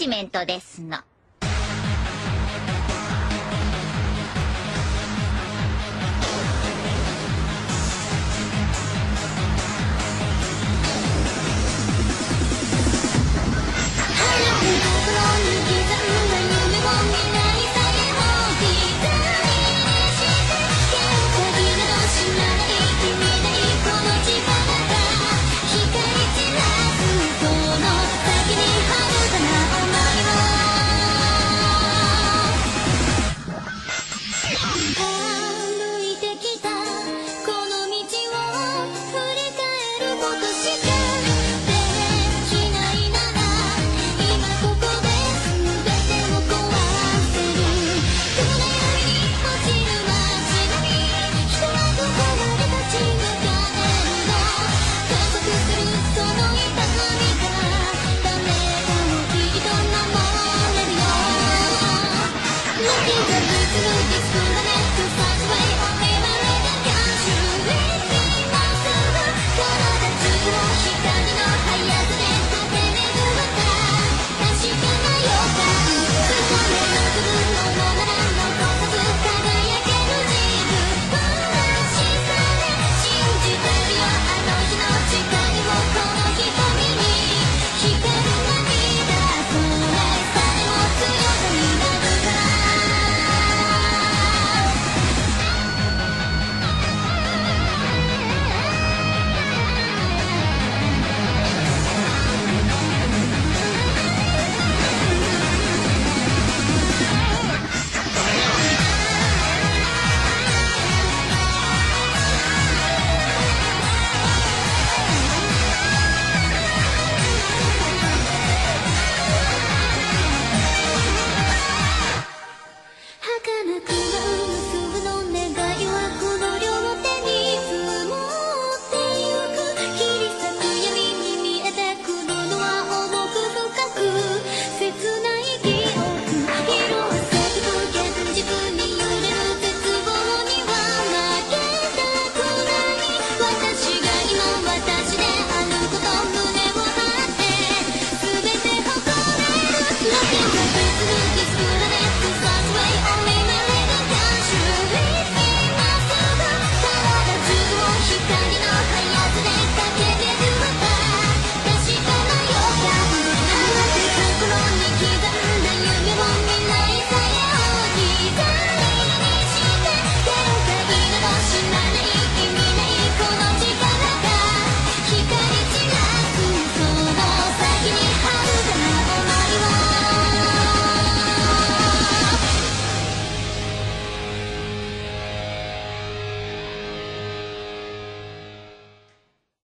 チメントですの。Oh.